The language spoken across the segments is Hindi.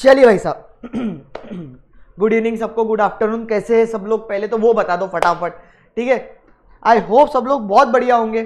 चलिए भाई साहब। गुड इवनिंग सबको गुड आफ्टरनून कैसे है सब लोग? पहले तो वो बता दो फटाफट, ठीक है? आई होप सब लोग बहुत बढ़िया होंगे,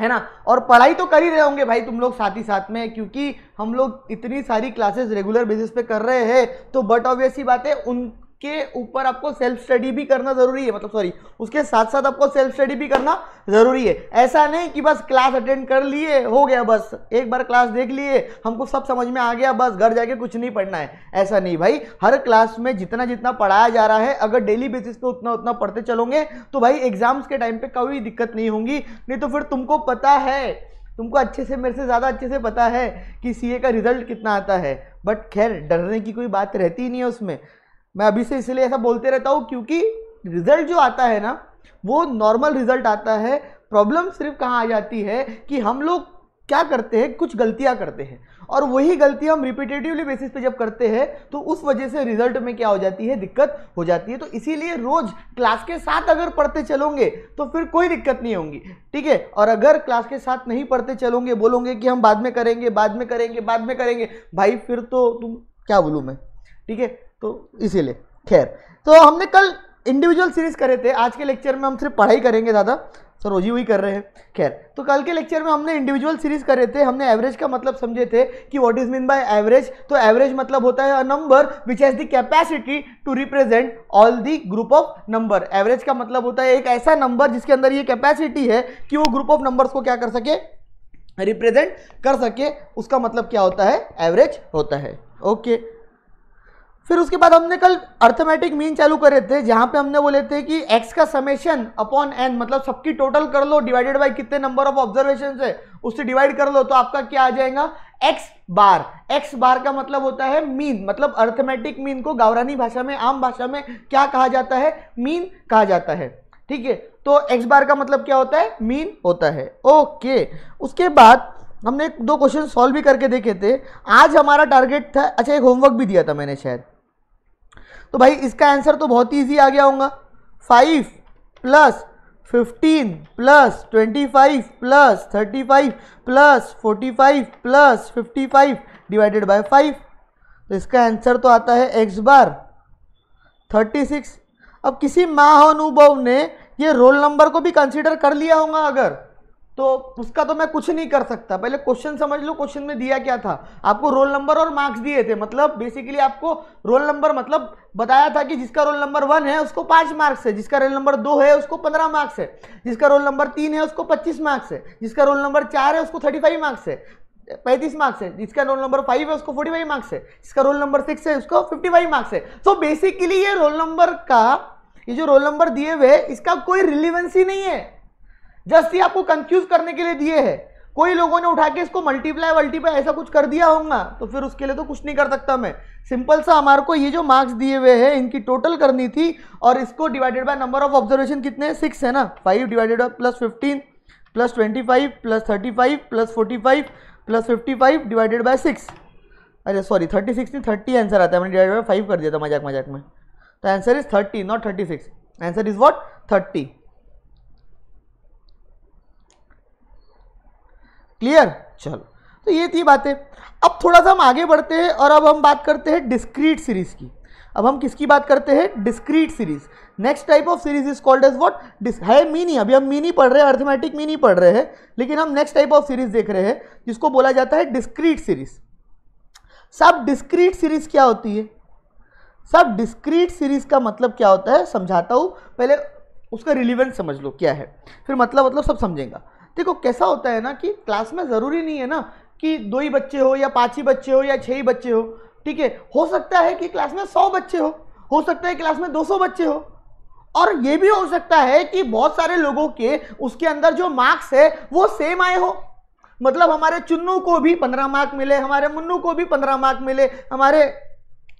है ना? और पढ़ाई तो कर ही रहे होंगे भाई तुम लोग साथ ही साथ में, क्योंकि हम लोग इतनी सारी क्लासेस रेगुलर बेसिस पे कर रहे हैं तो बट ऑब्वियस ही बात है, उन के ऊपर आपको सेल्फ स्टडी भी करना ज़रूरी है मतलब सॉरी उसके साथ साथ आपको सेल्फ स्टडी भी करना ज़रूरी है। ऐसा नहीं कि बस क्लास अटेंड कर लिए, हो गया बस, एक बार क्लास देख लिए, हमको सब समझ में आ गया, बस घर जाके कुछ नहीं पढ़ना है। ऐसा नहीं भाई, हर क्लास में जितना जितना पढ़ाया जा रहा है, अगर डेली बेसिस पे उतना उतना पढ़ते चलोगे तो भाई एग्ज़ाम्स के टाइम पे कोई दिक्कत नहीं होगी। नहीं तो फिर तुमको पता है, तुमको अच्छे से, मेरे से ज़्यादा अच्छे से पता है कि सीए का रिज़ल्ट कितना आता है। बट खैर, डरने की कोई बात रहती ही नहीं है उसमें। मैं अभी से इसलिए ऐसा बोलते रहता हूँ क्योंकि रिज़ल्ट जो आता है ना, वो नॉर्मल रिज़ल्ट आता है। प्रॉब्लम सिर्फ़ कहाँ आ जाती है कि हम लोग क्या करते हैं, कुछ गलतियाँ करते हैं। और वही गलतियाँ हम रिपीटेटिवली बेसिस पे जब करते हैं तो उस वजह से रिज़ल्ट में क्या हो जाती है, दिक्कत हो जाती है। तो इसीलिए रोज क्लास के साथ अगर पढ़ते चलोगे तो फिर कोई दिक्कत नहीं होगी। ठीक है? और अगर क्लास के साथ नहीं पढ़ते चलोगे, बोलोगे कि हम बाद में करेंगे, बाद में करेंगे, बाद में करेंगे, भाई फिर तो तुम क्या बोलूँ मैं? ठीक है? तो इसीलिए, खैर। तो हमने कल इंडिविजुअल सीरीज़ करे थे। आज के लेक्चर में हम सिर्फ़ पढ़ाई करेंगे ज़्यादा। सर रोजी हुई कर रहे हैं। खैर तो कल के लेक्चर में हमने इंडिविजुअल सीरीज़ करे थे। हमने एवरेज का मतलब समझे थे कि what is mean by average तो एवरेज मतलब होता है a number which has the capacity to represent all the group of number average का मतलब होता है एक ऐसा नंबर जिसके अंदर ये कैपेसिटी है कि वो ग्रुप ऑफ़ नंबर्स को क्या कर सके? रिप्रेजेंट कर सके। उसका मतलब क्या होता है? एवरेज होता है। Okay okay. फिर उसके बाद हमने कल अर्थमेटिक मीन चालू करे थे, जहाँ पे हमने बोले थे कि x का समेशन अपॉन n मतलब सबकी टोटल कर लो डिवाइडेड बाय कितने नंबर ऑफ़ ऑब्जर्वेशन है, उससे डिवाइड कर लो तो आपका क्या आ जाएगा? x बार x बार का मतलब होता है मीन मतलब अर्थमेटिक मीन को गावरानी भाषा में, आम भाषा में क्या कहा जाता है? मीन कहा जाता है। ठीक है? तो x बार का मतलब क्या होता है? मीन होता है। ओके उसके बाद हमने दो क्वेश्चन सॉल्व भी करके देखे थे। आज हमारा टारगेट था अच्छा एक होमवर्क भी दिया था मैंने शायद। तो भाई इसका आंसर तो बहुत ईजी आ गया होगा। Five plus fifteen plus twenty five plus thirty five plus forty five plus fifty five divided by five तो इसका आंसर तो आता है एक्स बार थर्टी सिक्स अब किसी महाअनुभव ने ये रोल नंबर को भी कंसीडर कर लिया होगा अगर। तो उसका तो मैं कुछ नहीं कर सकता पहले क्वेश्चन समझ लो क्वेश्चन में दिया क्या था आपको रोल नंबर और मार्क्स दिए थे मतलब बेसिकली आपको रोल नंबर मतलब बताया था कि जिसका रोल नंबर वन है उसको पाँच मार्क्स है जिसका रोल नंबर दो है उसको पंद्रह मार्क्स है जिसका रोल नंबर तीन है उसको पच्चीस मार्क्स है जिसका रोल नंबर चार है उसको थर्टी फाइव मार्क्स है पैंतीस मार्क्स है जिसका रोल नंबर फाइव है उसको फोर्टी फाइव मार्क्स है जिसका रोल नंबर सिक्स है उसको फिफ्टी फाइव मार्क्स है सो बेसिकली ये रोल नंबर का ये जो रोल नंबर दिए हुए इसका कोई रिलीवेंसी नहीं है जस्ट ये आपको कंफ्यूज करने के लिए दिए है। कोई लोगों ने उठा के इसको मल्टीप्लाई वल्टीप्लाई ऐसा कुछ कर दिया होगा तो फिर उसके लिए तो कुछ नहीं कर सकता मैं। सिंपल सा हमारे को ये जो मार्क्स दिए हुए हैं, इनकी टोटल करनी थी, और इसको divided by number of observation कितने सिक्स है ना? Five divided by plus fifteen plus twenty five plus thirty five plus forty five plus fifty five divided by six अरे सॉरी थर्टी सिक्स नहीं थर्टी आंसर आता है। मैंने डिवाइडेड बाय फाइव कर दिया था मज़ाक मज़ाक में। तो answer is thirty not thirty six answer is what thirty clear चलो तो ये थी बातें। अब थोड़ा सा हम आगे बढ़ते हैं और अब हम बात करते हैं डिस्क्रीट सीरीज़ की। अब हम किसकी बात करते हैं? Discrete series next type of series is called as what है मीनी अभी हम मीनी पढ़ रहे हैं अर्थमेटिक मीनी पढ़ रहे हैं, लेकिन हम नेक्स्ट टाइप ऑफ़ सीरीज़ देख रहे हैं, जिसको बोला जाता है डिस्क्रीट सीरीज़ सब डिस्क्रीट सीरीज़ क्या होती है? सब डिस्क्रीट सीरीज़ का मतलब क्या होता है? समझाता हूँ। पहले उसका रिलीवेंस समझ लो, क्या है? फिर मतलब मतलब सब समझेगा। देखो, कैसा होता है ना कि क्लास में ज़रूरी नहीं है ना कि दो ही बच्चे हो या पाँच ही बच्चे हो या छः ही बच्चे हो, ठीक है? हो सकता है कि क्लास में सौ बच्चे हो हो सकता है क्लास में दो सौ बच्चे हो। और ये भी हो सकता है कि बहुत सारे लोगों के उसके अंदर जो मार्क्स है, वो सेम आए हो। मतलब हमारे चुन्नू को भी पंद्रह मार्क मिले, हमारे मुन्नू को भी पंद्रह मार्क मिले, हमारे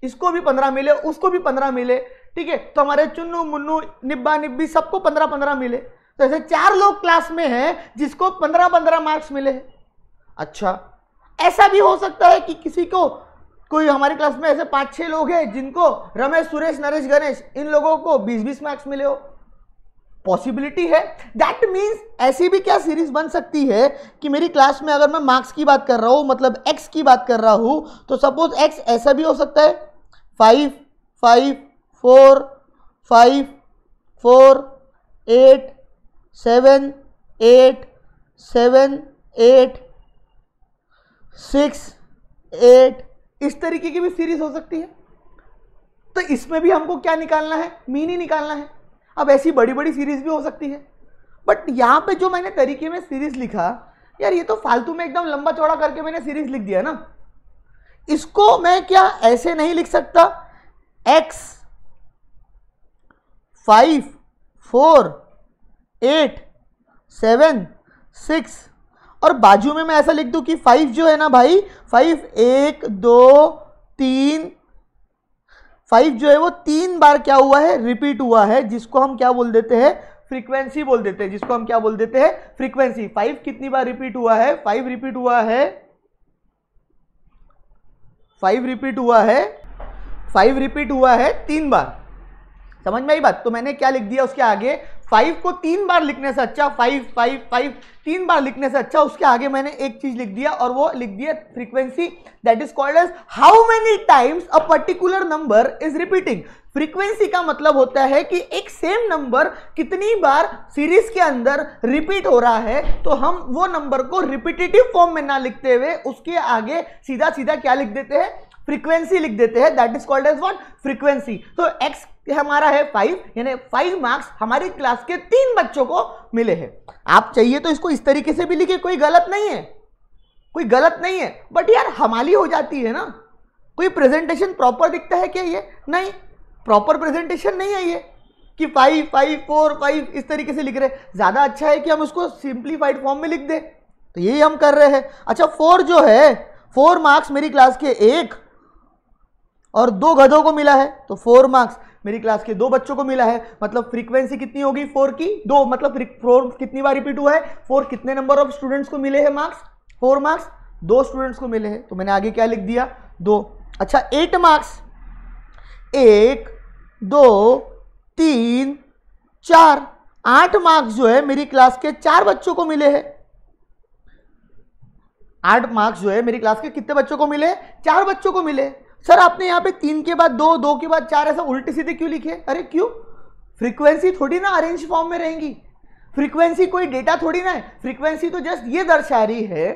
इसको भी पंद्रह मिले, उसको भी पंद्रह मिले, ठीक है? तो हमारे चुन्नू, मुन्नू, निब्बा, निब्बी सबको पंद्रह पंद्रह मिले। तो ऐसे चार लोग क्लास में हैं जिसको पंद्रह पंद्रह मार्क्स मिले हैं। अच्छा ऐसा भी हो सकता है कि किसी को, कोई हमारी क्लास में ऐसे पाँच छह लोग हैं जिनको रमेश, सुरेश, नरेश, गणेश, इन लोगों को बीस बीस मार्क्स मिले हो। पॉसिबिलिटी है। दैट मीन्स ऐसी भी क्या सीरीज़ बन सकती है कि मेरी क्लास में अगर मैं मार्क्स की बात कर रहा हूँ मतलब एक्स की बात कर रहा हूँ तो सपोज़ एक्स ऐसा भी हो सकता है। Five five four five four eight seven, eight seven, eight, six, eight. इस तरीके की भी सीरीज़ हो सकती है। तो इसमें भी हमको क्या निकालना है? मीन ही निकालना है। अब ऐसी बड़ी बड़ी सीरीज़ भी हो सकती है। बट यहाँ पे जो मैंने तरीके में सीरीज़ लिखा, यार ये तो फालतू में एकदम लंबा चौड़ा करके मैंने सीरीज़ लिख दिया ना। इसको मैं क्या ऐसे नहीं लिख सकता? X five four eight, seven, six. और बाजू में मैं ऐसा लिख दूँ कि फाइव जो है ना भाई फाइव एक, दो, तीन फाइव जो है वो तीन बार क्या हुआ है? रिपीट हुआ है, जिसको हम क्या बोल देते हैं? फ्रीक्वेंसी बोल देते हैं, जिसको हम क्या बोल देते हैं? फ्रीक्वेंसी फाइव कितनी बार रिपीट हुआ है? फाइव रिपीट हुआ है। फाइव रिपीट हुआ है। फाइव रिपीट हुआ है तीन बार। समझ में आई बात? तो मैंने क्या लिख दिया उसके आगे? फाइव को तीन बार लिखने से अच्छा फाइव फाइव फाइव तीन बार लिखने से अच्छा उसके आगे मैंने एक चीज़ लिख दिया और वो लिख दिया frequency that is called as how many times a particular number is repeating frequency का मतलब होता है कि एक सेम नंबर कितनी बार सीरीज़ के अंदर रिपीट हो रहा है तो हम वो नंबर को रिपीटेटिव फॉर्म में ना लिखते हुए उसके आगे सीधा सीधा क्या लिख देते हैं? फ्रीक्वेंसी लिख देते हैं that is called as what frequency तो एक्स हमारा है फाइव यानी फाइव मार्क्स हमारी क्लास के तीन बच्चों को मिले हैं। आप चाहिए तो इसको इस तरीके से भी लिखे, कोई गलत नहीं है। कोई गलत नहीं है। बट यार, हमाली हो जाती है ना। कोई प्रेजेंटेशन प्रॉपर दिखता है क्या ये? नहीं। प्रॉपर प्रेजेंटेशन नहीं है ये। कि फाइव फाइव फोर फाइव इस तरीके से लिख रहे ज़्यादा अच्छा है कि हम उसको सिंप्लीफाइड फॉर्म में लिख दें। तो यही हम कर रहे हैं। अच्छा फोर जो है फोर मार्क्स मेरी क्लास के एक और दो गधों को मिला है तो फोर मार्क्स मेरी क्लास के दो बच्चों को मिला है। मतलब फ्रीक्वेंसी कितनी होगी फोर की? दो मतलब फोर कितनी बार रिपीट हुआ है? फोर कितने नंबर ऑफ़ स्टूडेंट्स को मिले हैं मार्क्स फोर मार्क्स दो स्टूडेंट्स को मिले हैं। तो मैंने आगे क्या लिख दिया? दो। अच्छा एट मार्क्स एक, दो, तीन, चार। आठ मार्क्स जो है मेरी क्लास के चार बच्चों को मिले हैं। आठ मार्क्स जो है मेरी क्लास के कितने बच्चों को मिले? चार बच्चों को मिले। सर, आपने यहाँ पे तीन के बाद दो दो के बाद चार ऐसा उल्टे सीधे क्यों लिखे? अरे क्यों? फ्रीक्वेंसी थोड़ी ना अरेंज फॉर्म में रहेंगी। फ्रीक्वेंसी कोई डेटा थोड़ी ना है। फ्रीक्वेंसी तो जस्ट ये दर्शा रही है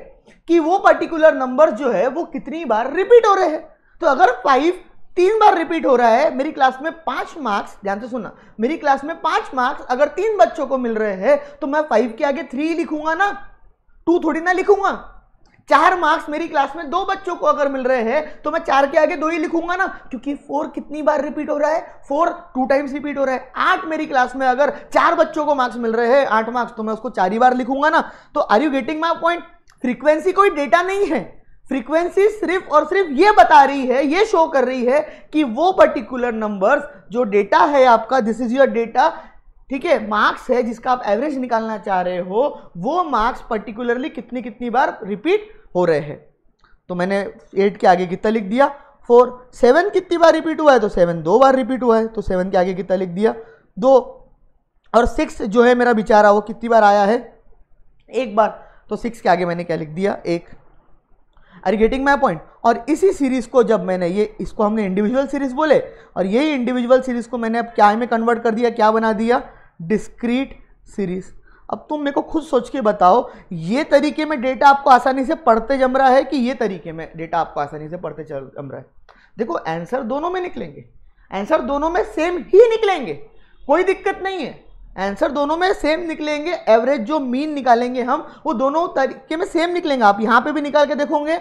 कि वो पर्टिकुलर नंबर जो है, वो कितनी बार रिपीट हो रहे हैं। तो अगर फाइव तीन बार रिपीट हो रहा है, मेरी क्लास में पाँच मार्क्स ध्यान से सुनना, मेरी क्लास में पाँच मार्क्स अगर तीन बच्चों को मिल रहे हैं तो मैं फाइव के आगे थ्री लिखूँगा ना? टू थोड़ी ना लिखूँगा? चार मार्क्स मेरी क्लास में दो बच्चों को अगर मिल रहे हैं तो मैं चार के आगे दो ही लिखूँगा ना, क्योंकि फोर कितनी बार रिपीट हो रहा है? फोर टू टाइम्स रिपीट हो रहा है। आठ मेरी क्लास में अगर चार बच्चों को मार्क्स मिल रहे हैं, आठ मार्क्स तो मैं उसको चार ही बार लिखूँगा ना। तो are you getting my point frequency कोई डेटा नहीं है। फ्रीक्वेंसी सिर्फ़ और सिर्फ़ ये बता रही है, ये शो कर रही है कि वो पर्टिकुलर नंबर्स जो डेटा है आपका दिस इज़ योर डेटा ठीक है मार्क्स है जिसका आप एवरेज निकालना चाह रहे हो, वो मार्क्स पर्टिकुलरली कितनी कितनी बार रिपीट हो रहे हैं। तो मैंने एट के आगे कितना लिख दिया? फोर सेवन कितनी बार रिपीट हुआ है? तो सेवन दो बार रिपीट हुआ है तो सेवन के आगे कितना लिख दिया? दो। और सिक्स जो है मेरा बिचारा, वो कितनी बार आया है? एक बार। तो सिक्स के आगे मैंने क्या लिख दिया? एक। आर गेटिंग माई पॉइंट और इसी सीरीज़ को जब मैंने ये, इसको हमने इंडिविजुअल सीरीज़ बोले, और यही इंडिविजुअल सीरीज़ को मैंने अब क्या में कन्वर्ट कर दिया, क्या बना दिया? डिस्क्रीट सीरीज़ अब तुम मेरे को खुद सोच के बताओ, ये तरीके में डेटा आपको आसानी से पढ़ते जम रहा है कि ये तरीके में डेटा आपको आसानी से पढ़ते चल, जम रहा है? देखो आंसर दोनों में निकलेंगे. आंसर दोनों में सेम ही निकलेंगे. कोई दिक्कत नहीं है. आंसर दोनों में सेम निकलेंगे एवरेज जो मीन निकालेंगे हम, वो दोनों तरीके में सेम निकलेंगे। आप यहाँ पे भी निकाल के देखोगे,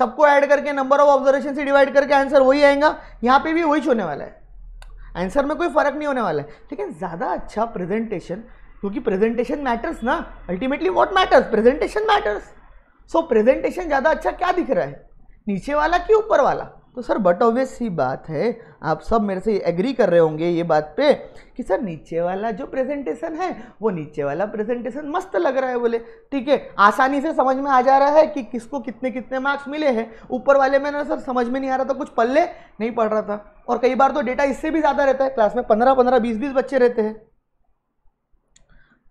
सबको ऐड करके नंबर ऑफ़ ऑब्जर्वेशन से डिवाइड करके आंसर वही आएगा। यहाँ पे भी वही होने वाला है। आंसर में कोई फ़र्क नहीं होने वाला है। लेकिन ज़्यादा अच्छा प्रेजेंटेशन क्योंकि प्रेजेंटेशन मैटर्स ना। Ultimately what matters presentation matters so presentation ज़्यादा अच्छा क्या दिख रहा है? नीचे वाला कि ऊपर वाला? तो सर बट ऑब्वियस सी बात है, आप सब मेरे से एग्री कर रहे होंगे ये बात पे कि सर, नीचे वाला जो प्रेजेंटेशन है, वो नीचे वाला प्रेजेंटेशन मस्त लग रहा है बोले। ठीक है, आसानी से समझ में आ जा रहा है कि किसको कितने कितने मार्क्स मिले हैं। ऊपर वाले में ना सर, समझ में नहीं आ रहा था, कुछ पल्ले नहीं पढ़ रहा था। और कई बार तो डेटा इससे भी ज़्यादा रहता है क्लास में पंद्रह पंद्रह, बीस बीस बच्चे रहते हैं।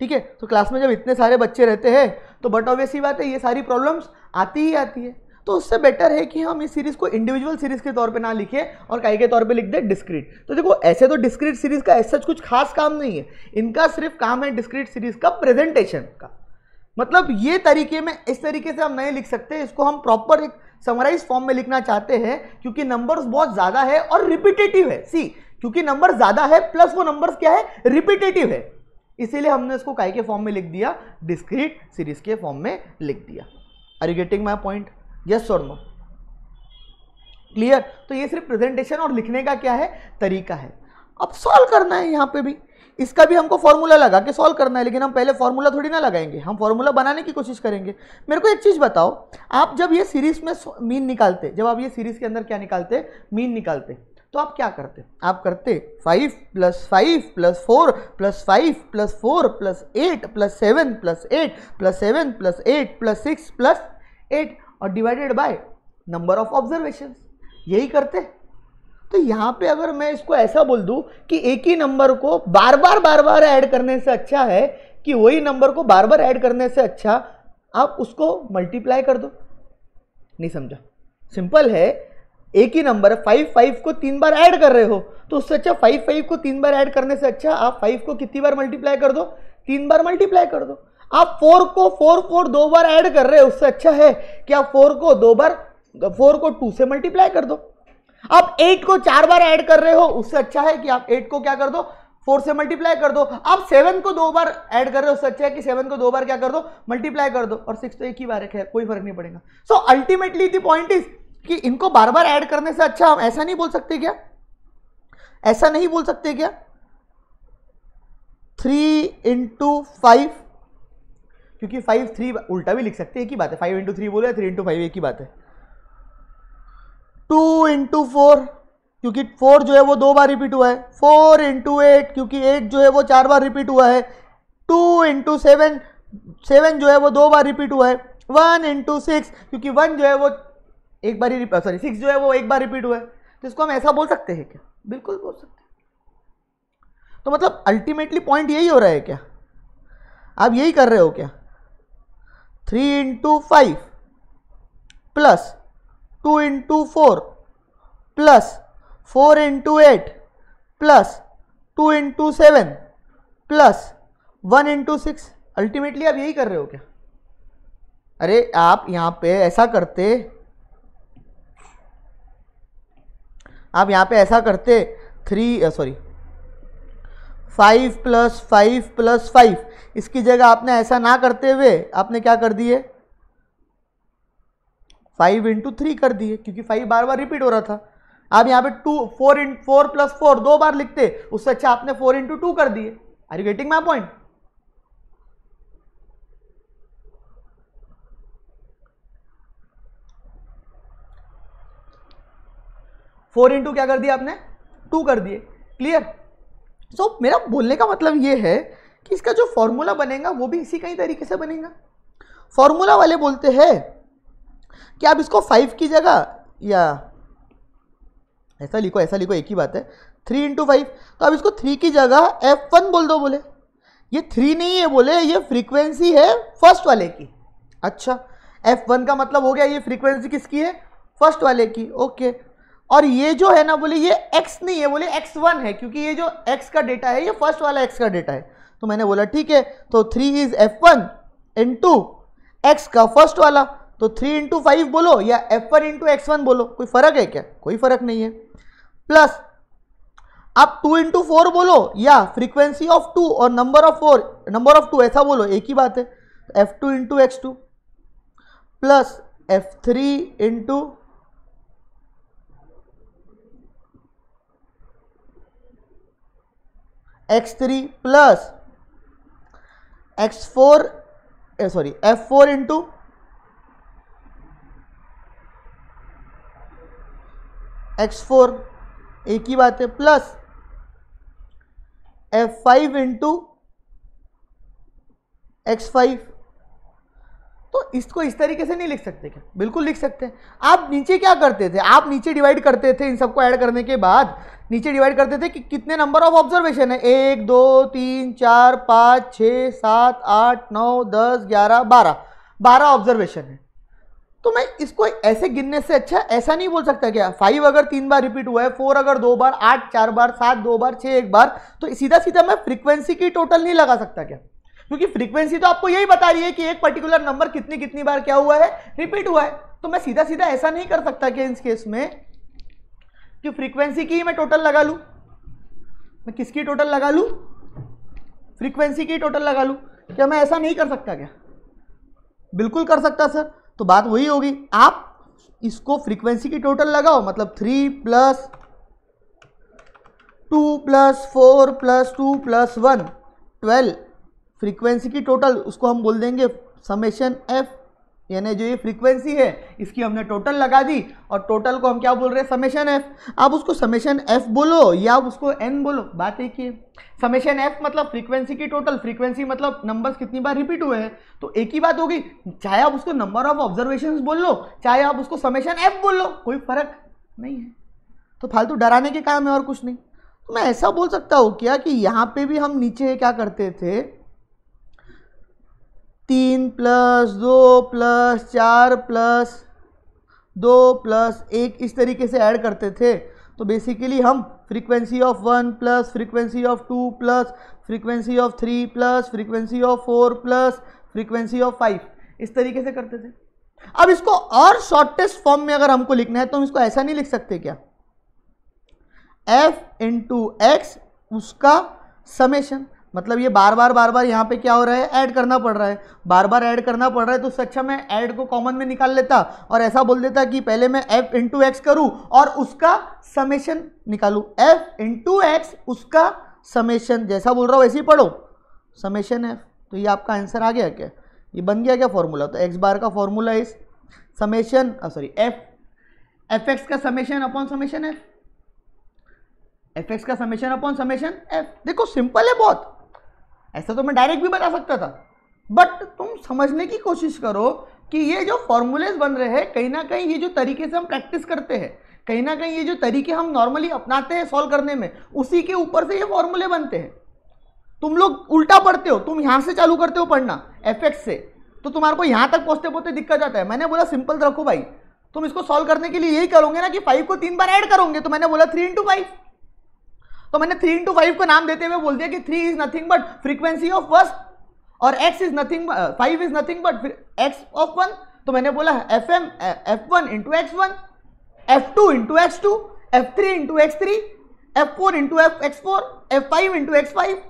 ठीक है तो क्लास में जब इतने सारे बच्चे रहते हैं तो बट ऑब्वियस ही बात है, ये सारी प्रॉब्लम्स आती ही आती है। तो उससे बेटर है कि हम इस सीरीज़ को इंडिविजुअल सीरीज़ के तौर पे ना लिखें और कई के तौर पे लिख दे डिस्क्रीट तो देखो, ऐसे तो डिस्क्रीट सीरीज़ का ऐसा कुछ खास काम नहीं है। इनका सिर्फ़ काम है डिस्क्रीट सीरीज़ का प्रेजेंटेशन का। मतलब ये तरीके में, इस तरीके से हम नहीं लिख सकते, इसको हम प्रॉपर एक समराइज फॉर्म में लिखना चाहते हैं, क्योंकि नंबर्स बहुत ज़्यादा है और रिपीटेटिव है। सी क्योंकि नंबर ज़्यादा है प्लस वो नंबर्स क्या है? रिपीटेटिव है। इसीलिए हमने इसको काय के फॉर्म में लिख दिया डिस्क्रीट सीरीज़ के फॉर्म में लिख दिया। Are you getting my point yes और नो क्लियर तो ये सिर्फ़ प्रेजेंटेशन और लिखने का क्या है? तरीका है। अब सॉल्व करना है यहाँ पे भी। इसका भी हमको फॉर्मूला लगा के सॉल्व करना है, लेकिन हम पहले फॉर्मूला थोड़ी ना लगाएँगे। हम फॉर्मूला बनाने की कोशिश करेंगे। मेरे को एक चीज़ बताओ, आप जब ये सीरीज़ में मीन निकालते, जब आप ये सीरीज़ के अंदर क्या निकालते? मीन निकालते। तो आप क्या करते? आप करते five plus five plus four plus five plus four plus eight plus seven plus eight plus seven plus eight plus six plus eight और divided by number of observation यही करते तो यहाँ पे अगर मैं इसको ऐसा बोल दूँ कि एक ही नंबर को बार बार बार बार ऐड करने से अच्छा है, कि वही नंबर को बार बार ऐड करने से अच्छा आप उसको मल्टीप्लाई कर दो। नहीं समझा? सिंपल है। एक ही नंबर फाइव फाइव को तीन बार ऐड कर रहे हो तो उससे अच्छा फाइव फाइव को तीन बार ऐड करने से अच्छा आप फाइव को कितनी बार मल्टीप्लाई कर दो? तीन बार मल्टीप्लाई कर दो। आप फोर को, फोर फोर दो बार ऐड कर रहे हो, उससे अच्छा है कि आप फोर को दो बार, फोर को टू से मल्टीप्लाई कर दो। आप एट को चार बार ऐड कर रहे हो, उससे अच्छा है कि आप एट को क्या कर दो, फोर से मल्टीप्लाई कर दो। आप सेवन को दो बार ऐड कर रहे हो, उससे अच्छा है कि सेवन को दो बार क्या कर दो, मल्टीप्लाई कर दो। और सिक्स तो एक ही बार है कोई फ़र्क नहीं पड़ेगा। So ultimately the point is कि इनको बार बार ऐड करने से अच्छा हम ऐसा नहीं बोल सकते क्या? ऐसा नहीं बोल सकते क्या? थ्री इंटू फाइव क्योंकि फाइव थ्री उल्टा भी लिख सकते हैं एक ही बात है। फाइव इंटू थ्री बोले थ्री इंटू फाइव एक ही बात है। टू इंटू फोर क्योंकि फोर जो है वो दो बार रिपीट हुआ है। फोर इंटू एट क्योंकि एट जो है वो चार बार रिपीट हुआ है। टू इंटू सेवन सेवन जो है वो दो बार रिपीट हुआ है। वन इंटू सिक्स क्योंकि वन जो है वो एक बार ही सॉरी सिक्स जो है वो एक बार रिपीट हुआ है। तो इसको हम ऐसा बोल सकते हैं क्या? बिल्कुल बोल सकते हैं। तो मतलब अल्टीमेटली पॉइंट यही हो रहा है क्या? आप यही कर रहे हो क्या? Three into five plus two into four plus four into eight plus two into seven plus one into six. Ultimately आप यही कर रहे हो क्या? अरे, आप यहाँ पे ऐसा करते, आप यहाँ पे ऐसा करते three sorry five plus five plus five. इसकी जगह आपने ऐसा ना करते हुए आपने क्या कर दिए? फाइव इंटू थ्री कर दिए, क्योंकि फाइव बार बार रिपीट हो रहा था। आप यहाँ पे two four in four plus four दो बार लिखते, उससे अच्छा आपने फोर इंटू टू कर दिए। Are you getting my point four into क्या कर दिया आपने? टू कर दिए। क्लियर सो so, मेरा बोलने का मतलब ये है कि इसका जो फॉर्मूला बनेगा वो भी इसी कई तरीके से बनेगा। फॉर्मूला वाले बोलते हैं कि आप इसको फाइव की जगह या ऐसा लिखो ऐसा लिखो एक ही बात है। थ्री इंटू फाइव तो आप इसको थ्री की जगह एफ़ वन बोल दो बोले। ये थ्री नहीं है बोले ये फ्रीक्वेंसी है फ़र्स्ट वाले की। अच्छा एफ़ वन का मतलब हो गया ये फ्रीक्वेंसी किसकी है? फ़र्स्ट वाले की। ओके और ये जो है ना, बोले ये एक्स नहीं है, बोले एक्स वन है, क्योंकि ये जो एक्स का डेटा है, ये फ़र्स्ट वाला एक्स का डेटा है। तो मैंने बोला, ठीक है तो three is F one in two X का फ़र्स्ट वाला तो थ्री इंटू फाइव बोलो, या F one into X one बोलो, कोई फ़र्क है क्या? कोई फ़र्क नहीं है। प्लस आप टू इंटू फोर बोलो, या फ्रीक्वेंसी ऑफ़ टू और number of four number of two ऐसा बोलो, एक ही बात है। F two into X two plus F three into X three plus X four sorry F four into X four एक ही बात है plus F five into X five तो इसको इस तरीके से नहीं लिख सकते क्या? बिल्कुल लिख सकते हैं। आप नीचे क्या करते थे? आप नीचे डिवाइड करते थे इन सबको ऐड करने के बाद? नीचे डिवाइड करते थे कि कितने नंबर ऑफ़ ऑब्जर्वेशन है? एक, दो, तीन, चार, पाँच छः सात, आठ, नौ, दस, ग्यारह, बारह। बारह ऑब्जर्वेशन है। तो मैं इसको ऐसे गिनने से अच्छा ऐसा नहीं बोल सकता क्या? फाइव अगर तीन बार रिपीट हुआ है फोर अगर दो बार, आठ, चार बार, सात, दो बार छः एक बार तो सीधा सीधा मैं फ्रीक्वेंसी की टोटल नहीं लगा सकता क्या? क्योंकि फ्रीक्वेंसी तो आपको यही बता रही है कि एक पर्टिकुलर नंबर कितनी कितनी बार क्या हुआ है? रिपीट हुआ है। तो मैं सीधा सीधा ऐसा नहीं कर सकता कि इस केस में कि फ्रीक्वेंसी की मैं टोटल लगा लू। मैं किसकी टोटल लगा लू? फ्रीक्वेंसी की टोटल लगा लू। क्या मैं ऐसा नहीं कर सकता क्या? बिल्कुल कर सकता सर तो बात वही होगी। आप इसको फ्रीक्वेंसी की टोटल लगाओ मतलब three plus two plus four plus two plus one twelve frequency की टोटल, उसको हम बोल देंगे समेशन एफ़, यानी जो ये फ्रीक्वेंसी है, इसकी हमने टोटल लगा दी, और टोटल को हम क्या बोल रहे हैं? Summation F. आप उसको समेशन एफ़ बोलो, या आप उसको एन बोलो, बात एक ही है। समेशन एफ़ मतलब फ्रीक्वेंसी की टोटल, फ्रीक्वेंसी मतलब नंबर्स कितनी बार रिपीट हुए हैं तो एक ही बात होगी, चाहे आप उसको नंबर ऑफ़ ऑब्जर्वेशन बोल लो चाहे आप उसको समेशन एफ़ बोल लो कोई फ़र्क नहीं है। तो फालतू डराने के काम है और कुछ नहीं। तो मैं ऐसा बोल सकता हूँ क्या कि यहाँ पे भी हम नीचे क्या करते थे? तीन प्लस दो प्लस चार प्लस दो प्लस एक इस तरीके से ऐड करते थे। तो बेसिकली हम frequency of one plus frequency of two plus frequency of three plus frequency of four plus frequency of five इस तरीके से करते थे। अब इसको और शॉर्टेस्ट फॉर्म में अगर हमको लिखना है तो हम इसको ऐसा नहीं लिख सकते क्या? एफ़ इंटू एक्स उसका समेशन मतलब ये बार बार बार बार यहाँ पे क्या हो रहा है? ऐड करना पड़ रहा है। बार बार ऐड करना पड़ रहा है तो उससे अच्छा मैं ऐड को कॉमन में निकाल लेता और ऐसा बोल देता कि पहले मैं एफ़ इंटू एक्स करूँ और उसका समेशन निकालूँ। एफ़ इंटू एक्स उसका समेशन जैसा बोल रहा हूँ, वैसे ही पढ़ो। समेशन एफ़ तो ये आपका आंसर आ गया क्या? ये बन गया क्या फॉर्मूला तो एक्स बार का फॉर्मूला इस summation sorry F F X का summation upon summation F F X का समेशन अपॉन समेशन एफ़ देखो सिंपल है बहुत। ऐसा तो मैं डायरेक्ट भी बता सकता था। बट तुम समझने की कोशिश करो कि ये जो फॉर्मूलेज बन रहे हैं, कहीं ना कहीं ये जो तरीके से हम प्रैक्टिस करते हैं, कहीं ना कहीं ये जो तरीके हम नॉर्मली अपनाते हैं सॉल्व करने में, उसी के ऊपर से ये फॉर्मूले बनते हैं। तुम लोग उल्टा पढ़ते हो, तुम यहाँ से चालू करते हो पढ़ना एफ़ से। तो तुम्हारे को यहाँ तक पहुँचते पहुँचते दिक्कत आता है। मैंने बोला, सिंपल रखो भाई। तुम इसको सॉल्व करने के लिए यही करोगे ना कि फाइव को तीन बार ऐड करोगे? तो मैंने बोला थ्री इंटू फाइव तो मैंने थ्री इंटू फाइव को नाम देते हुए बोल दिया कि three is nothing but frequency of first और X is nothing five is nothing but X of one तो मैंने बोला F M F one into X one F two into X two F three into X three F four into F X four F five into X five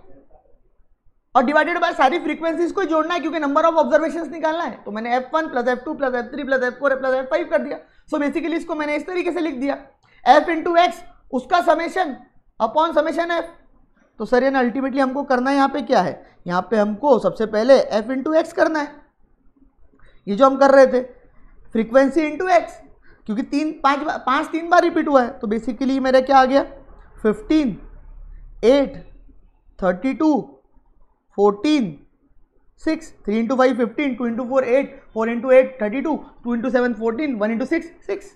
और डिवाइडेड बाय सारी फ्रीक्वेंसीज को जोड़ना है क्योंकि नंबर ऑफ़ ऑब्जर्वेशन निकालना है। तो मैंने f one plus f two plus f three plus f four plus f five कर दिया। सो so बेसिकली इसको मैंने इस तरीके से लिख दिया। एफ़ इंटू एक्स उसका समेशन अपॉन समेशन एफ़। तो सर ये ना अल्टीमेटली हमको करना यहाँ पे क्या है? यहाँ पे हमको सबसे पहले एफ़ इंटू एक्स करना है। ये जो हम कर रहे थे फ्रीक्वेंसी इंटू एक्स क्योंकि तीन, पाँच बार पाँच तीन बार रिपीट हुआ है तो बेसिकली मेरा क्या आ गया? Fifteen eight thirty two fourteen six three into five fifteen two into four eight four into eight thirty two two into seven fourteen one into six six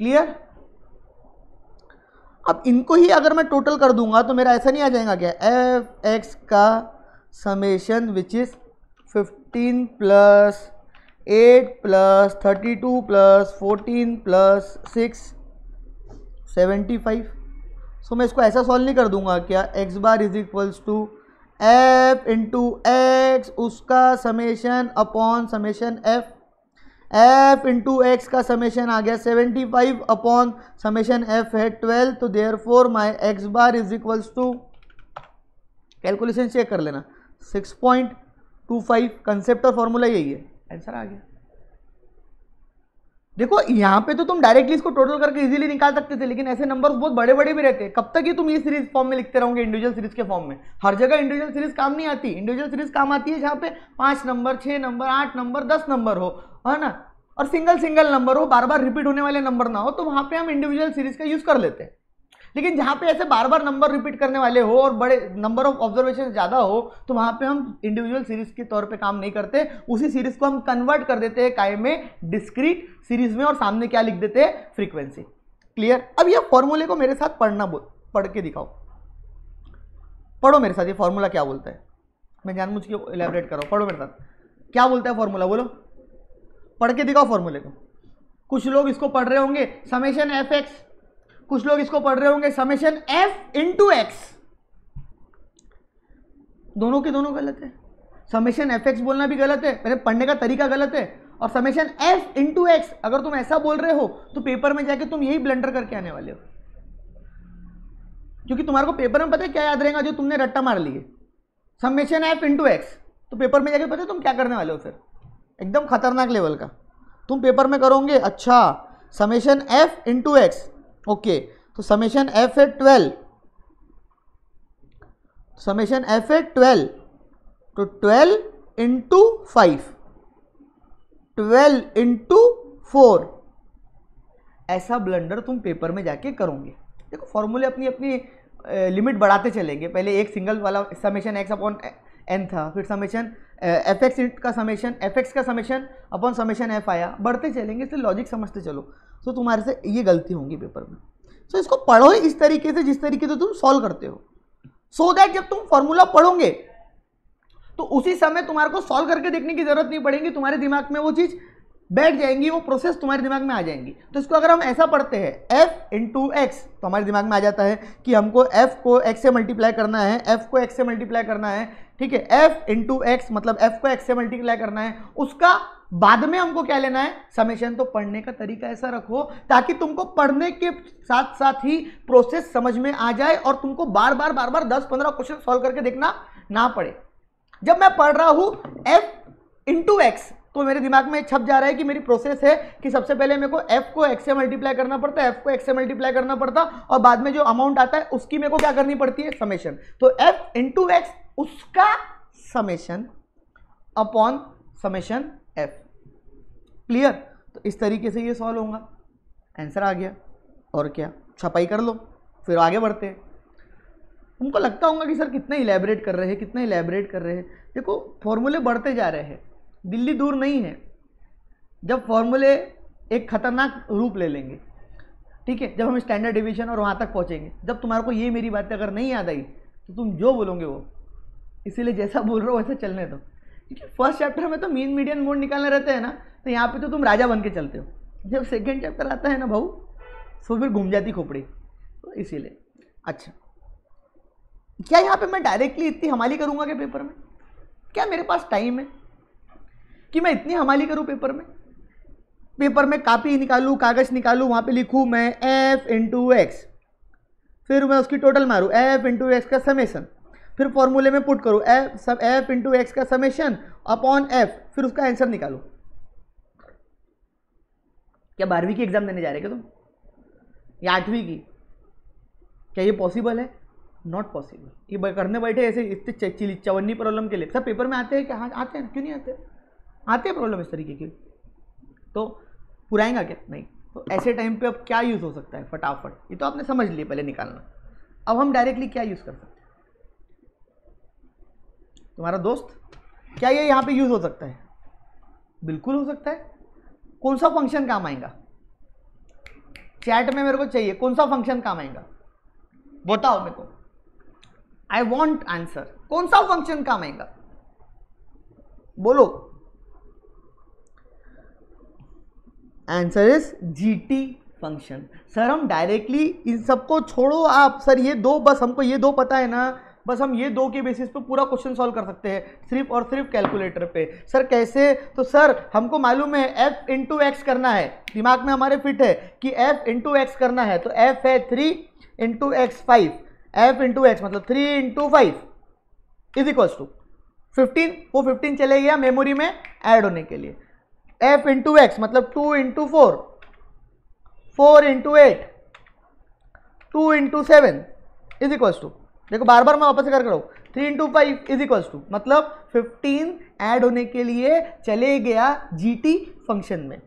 clear अब इनको ही अगर मैं टोटल कर दूँगा तो मेरा ऐसा नहीं आ जाएगा क्या? एफ़ एक्स का summation which is fifteen plus eight plus thirty two plus fourteen plus six seventy five so मैं इसको ऐसा सॉल्व नहीं कर दूँगा क्या? X bar is equals to f into x उसका summation upon summation f f into x का समेशन आ गया seventy five upon summation f है ट्वेल्व तो therefore my x bar is equals to calculation check कर लेना six point two five concept और फॉर्मूला यही है। आंसर आ गया। देखो, यहाँ पे तो तुम डायरेक्टली इसको टोटल करके इजीली निकाल सकते थे, लेकिन ऐसे नंबर्स बहुत बड़े बड़े भी रहते हैं। कब तक ही तुम ये सीरीज़ फॉर्म में लिखते रहोगे इंडिविजुअल सीरीज़ के फॉर्म में? हर जगह इंडिविजुअल सीरीज़ काम नहीं आती। इंडिविजुअल सीरीज़ काम आती है जहाँ पे पाँच नंबर छह नंबर आठ नंबर दस नंबर हो। है ना? और सिंगल सिंगल नंबर हो बार बार रिपीट होने वाले नंबर ना हो तो वहाँ पे हम इंडिविजुअल सीरीज़ का यूज़ कर लेते हैं। लेकिन जहाँ पे ऐसे बार बार नंबर रिपीट करने वाले हो और बड़े नंबर ऑफ़ ऑब्जर्वेशन ज़्यादा हो तो वहाँ पे हम इंडिविजुअल सीरीज़ के तौर पे काम नहीं करते। उसी सीरीज़ को हम कन्वर्ट कर देते हैं काय में? डिस्क्रीट सीरीज़ में और सामने क्या लिख देते हैं? फ्रीक्वेंसी क्लियर अब ये फॉर्मूले को मेरे साथ पढ़ना बोल, पढ़ के दिखाओ। पढ़ो मेरे साथ ये फॉर्मूला क्या बोलता है? मैं जान मुझ के इलेबरेट करो पढ़ो मेरे साथ। क्या बोलता है फॉर्मूला बोलो। पढ़ के दिखाओ फॉर्मूले को। कुछ लोग इसको पढ़ रहे होंगे समेशन एफ़ एक्स कुछ लोग इसको पढ़ रहे होंगे समेशन एफ़ इंटू एक्स दोनों के दोनों गलत है। समेशन एफ़ एक्स बोलना भी गलत है मेरे पढ़ने का तरीका गलत है। और समेशन एफ़ इंटू एक्स अगर तुम ऐसा बोल रहे हो तो पेपर में जाके तुम यही ब्लेंडर करके आने वाले हो। क्योंकि तुम्हारे को पेपर में पता है क्या याद रहेगा जो तुमने रट्टा मार लिए? समेशन एफ़ इंटू एक्स तो पेपर में जाके पता है तुम क्या करने वाले हो फिर? एकदम खतरनाक लेवल का। तुम पेपर में करोगे अच्छा summation f into x okay तो समेशन एफ़ है ट्वेल्व समेशन एफ़ है ट्वेल्व तो twelve into five twelve into four ऐसा ब्लंडर तुम पेपर में जाके करोगे। देखो फॉर्मूले अपनी अपनी लिमिट बढ़ाते चलेंगे। पहले एक सिंगल वाला समेशन एक्स अपॉन एन था, फिर समेशन एफ़ एक्स का समेशन एफ़ एक्स का समेशन अपॉन समेशन एफ़ आया। बढ़ते चलेंगे इसलिए लॉजिक समझते चलो। तो तुम्हारे से ये गलती होंगी पेपर में। सो so, इसको पढ़ो इस तरीके से जिस तरीके से तुम सॉल्व करते हो। सो so दैट जब तुम फॉर्मूला पढ़ोगे तो उसी समय तुम्हारे को सॉल्व करके देखने की ज़रूरत नहीं पड़ेगी। तुम्हारे दिमाग में वो चीज़ बैठ जाएँगी वो प्रोसेस तुम्हारे दिमाग में आ जाएँगी। तो इसको अगर हम ऐसा पढ़ते हैं एफ़ इंटू एक्स तो हमारे दिमाग में आ जाता है कि हमको एफ़ को एक्स से मल्टीप्लाई करना है एफ़ को एक्स से मल्टीप्लाई करना है ठीक है एफ़ इंटू एक्स मतलब एफ़ को एक्स से मल्टीप्लाई करना है, उसका बाद में हमको क्या लेना है? समेशन तो पढ़ने का तरीका ऐसा रखो ताकि तुमको पढ़ने के साथ साथ ही प्रोसेस समझ में आ जाए और तुमको बार बार बार बार दस पंद्रह क्वेश्चन सॉल्व करके देखना ना पड़े। जब मैं पढ़ रहा हूँ एफ़ इंटू एक्स तो मेरे दिमाग में छप जा रहा है कि मेरी प्रोसेस है कि सबसे पहले मेरे को एफ़ को एक्स से मल्टीप्लाई करना पड़ता है एफ़ को एक्स से मल्टीप्लाई करना पड़ता और बाद में जो अमाउंट आता है, उसकी मेरे को क्या करनी पड़ती है? समेशन तो एफ़ इंटू एक्स उसका summation upon summation f clear तो इस तरीके से ये सॉल्व होगा। आंसर आ गया। और क्या? छपाई कर लो। फिर आगे बढ़ते हैं। उनको लगता होगा कि सर कितना इलेबरेट कर रहे हैं, कितना इलेबरेट कर रहे हैं। देखो फॉर्मूले बढ़ते जा रहे हैं। दिल्ली दूर नहीं है। जब फॉर्मूले एक खतरनाक रूप ले लेंगे। ठीक है? जब हम स्टैंडर्ड डिवीज़न और वहाँ तक पहुँचेंगे। जब तुम्हारे को ये मेरी बातें अगर नहीं याद आई तो तुम जो बोलोगे वो। इसीलिए जैसा बोल रहे हो वैसा चलने दो। क्योंकि फ़र्स्ट चैप्टर में तो मीन मीडियन मोड निकालने रहते हैं ना तो यहाँ पे तो तुम राजा बन के चलते हो। जब सेकेंड चैप्टर आता है ना भाऊ तो फिर घूम जाती खोपड़ी। तो इसीलिए। अच्छा। क्या यहाँ पे मैं डायरेक्टली इतनी हमाली करूँगा के पेपर में? क्या मेरे पास टाइम है? कि मैं इतनी हमाली करूँ पेपर में? पेपर में कापी निकालूँ, कागज़ निकालूँ, वहाँ पे लिखूँ मैं एफ़ इंटू एक्स फिर मैं उसकी टोटल मारूँ। एफ़ इंटू एक्स का समेशन फिर फॉर्मूले में पुट करूँ एफ़ सब एफ़ इंटू एक्स का समेशन अपॉन एफ़ फिर उसका आंसर निकालो। क्या बारहवीं की एग्ज़ाम देने जा रहे क्या तुम? या आठवीं की? क्या ये पॉसिबल है? नॉट पॉसिबल ये करने बैठे ऐसे इतने चिली, चवन्नी प्रॉब्लम के लिए। सब पेपर में आते हैं क्या? हाँ आते हैं क्यों नहीं आते? आते हैं प्रॉब्लम इस तरीके की। तो पुराएँगा क्या? नहीं। तो ऐसे टाइम पे अब क्या यूज़ हो सकता है? फटाफट। ये तो आपने समझ लिया पहले निकालना। अब हम डायरेक्टली क्या यूज़ कर सकते हैं? तुम्हारा दोस्त? क्या ये यहाँ पे यूज़ हो सकता है? बिल्कुल हो सकता है। कौन सा फ़ंक्शन काम आएगा? चैट में मेरे को चाहिए, कौन सा फ़ंक्शन काम आएगा? बताओ मेरे को। आई वॉन्ट आंसर कौन सा फ़ंक्शन काम आएगा? बोलो। Answer is GT function sir हम डायरेक्टली इन सबको छोड़ो आप। सर ये दो, बस हमको ये दो पता है ना। बस हम ये दो के बेसिस पे पूरा क्वेश्चन सॉल्व कर सकते हैं, सिर्फ़ और सिर्फ़ कैलकुलेटर पे। सर, कैसे? तो सर, हमको मालूम है एफ़ इंटू एक्स करना है। दिमाग में हमारे फिट है कि एफ़ इंटू एक्स करना है तो एफ़ है three into x five f into x मतलब three into five is equals to fifteen वो फिफ्टीन चले गया मेमोरी में ऐड होने के लिए। एफ़ इंटू एक्स मतलब two into four four into eight two into seven is equals to देखो बार बार मैं वापस कर रहा हूँ three into five is equals to मतलब फिफ्टीन ऐड होने के लिए चले गया जी टी फ़ंक्शन में।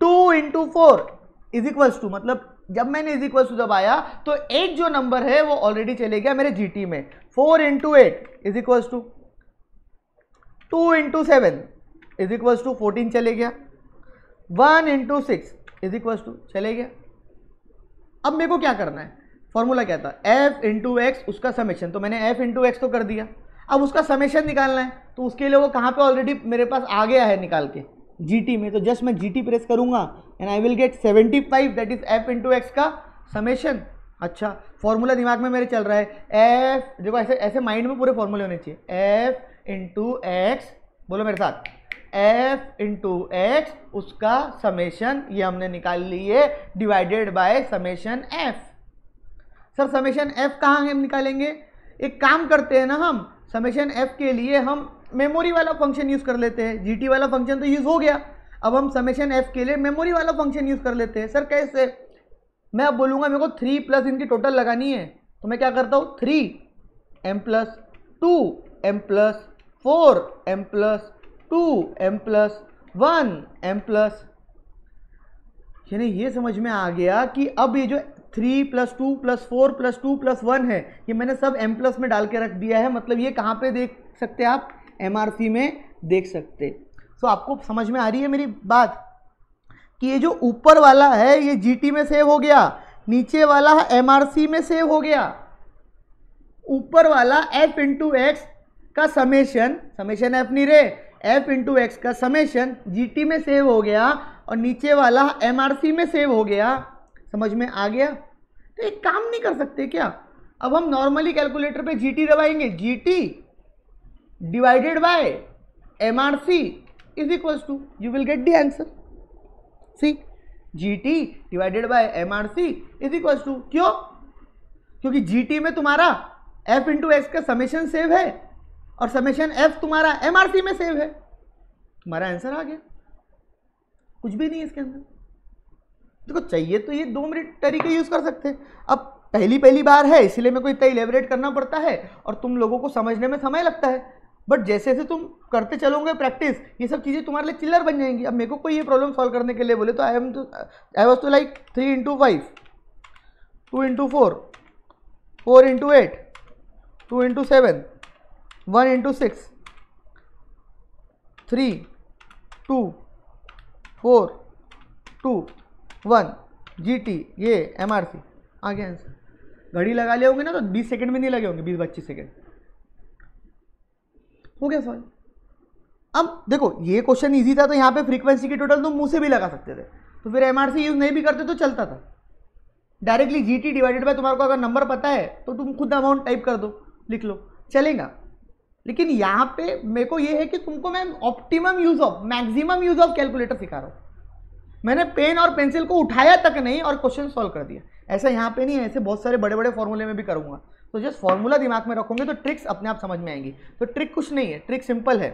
Two into four is equals to मतलब जब मैंने इज़ इक्वल टू दबाया तो एक जो नंबर है, वो ऑलरेडी चले गया मेरे जीटी में। Four into eight is equal to two into seven is equal to fourteen चले गया। One into six is equal to चले गया। अब मेरे को क्या करना है? फॉर्मूला क्या था? एफ़ इंटू एक्स उसका समेशन तो मैंने एफ़ इंटू एक्स तो कर दिया। अब उसका समेशन निकालना है। तो उसके लिए वो कहाँ पे ऑलरेडी मेरे पास आ गया है निकाल के? जीटी में। तो जस्ट मैं जीटी प्रेस करूँगा and I will get 75 that is f into x का समेशन अच्छा फॉर्मूला दिमाग में मेरे चल रहा है। एफ़ देखो ऐसे ऐसे माइंड में पूरे फॉर्मूले होने चाहिए। एफ़ इंटू एक्स बोलो मेरे साथ। एफ़ इंटू एक्स उसका समेशन ये हमने निकाल लिए divided by summation f sir summation f कहाँ हम निकालेंगे? एक काम करते हैं ना हम समेशन एफ़ के लिए हम मेमोरी वाला फ़ंक्शन यूज़ कर लेते हैं। जीटी वाला फ़ंक्शन तो यूज़ हो गया। अब हम समेशन एफ़ के लिए मेमोरी वाला फ़ंक्शन यूज़ कर लेते हैं। सर, कैसे? मैं अब बोलूँगा, मेरे को थ्री प्लस इनकी टोटल लगानी है। तो मैं क्या करता हूँ? Three m plus two m plus four m plus two m plus one m plus यानी ये समझ में आ गया कि अब ये जो three plus two plus four plus two plus one है। ये मैंने सब एम प्लस में डाल के रख दिया है। मतलब ये कहाँ पे देख सकते हैं आप? एम आर सी में देख सकते। सो so, आपको समझ में आ रही है मेरी बात? कि ये जो ऊपर वाला है ये जी टी में सेव हो गया। नीचे वाला एम आर सी में सेव हो गया। ऊपर वाला एफ़ इंटू एक्स का समेशन समेशन एफ़ नहीं रे। एफ़ इंटू एक्स का समेशन जीटी में सेव हो गया और नीचे वाला एमआरसी में सेव हो गया। समझ में आ गया? तो एक काम नहीं कर सकते क्या? अब हम नॉर्मली कैलकुलेटर पे GT दबाएँगे। GT divided by MRC is equals to you will get the answer see GT divided by MRC is equals to क्यों? क्योंकि जीटी में तुम्हारा एफ़ इंटू एक्स का समेशन सेव है और समेशन एफ़ तुम्हारा एमआरसी में सेव है। तुम्हारा आंसर आ गया। कुछ भी नहीं इसके अंदर। देखो, चाहिए तो ये दो मिनट तरीके यूज़ कर सकते हैं। अब पहली पहली बार है, इसलिए मेरे को इतना इलेबरेट करना पड़ता है और तुम लोगों को समझने में समय लगता है। बट जैसे जैसे तुम करते चलोगे प्रैक्टिस ये सब चीज़ें तुम्हारे लिए चिल्लर बन जाएँगी। अब मेरे को कोई ये प्रॉब्लम सॉल्व करने के लिए बोले तो I am to I was to like three into five two into four four into eight two into seven one into six three two four two one G T ये एम आर सी आ गया आंसर घड़ी लगा लिए होंगे ना तो बीस सेकंड में नहीं लगे होंगे, बीस पच्चीस सेकंड। हो गया सॉल्व अब देखो, ये क्वेश्चन इजी था तो यहाँ पे फ्रीक्वेंसी की टोटल तुम मुँह से भी लगा सकते थे। तो फिर एमआरसी यूज़ नहीं भी करते तो चलता था। Directly G T divided by तुम्हारे को अगर नंबर पता है तो तुम खुद अमाउंट टाइप कर दो, लिख लो। चलेगा। लेकिन यहाँ पे मेरे को ये है कि तुमको मैं optimum use of maximum use of calculator सिखा रहा हूँ। मैंने पेन और पेंसिल को उठाया तक नहीं और क्वेश्चन सॉल्व कर दिया। ऐसा यहाँ पे नहीं है, ऐसे बहुत सारे बड़े बड़े फॉर्मूले में भी करूँगा। तो जस्ट फॉर्मूला दिमाग में रखोगे तो ट्रिक्स अपने आप समझ में आएँगी। तो ट्रिक कुछ नहीं है ट्रिक सिंपल है।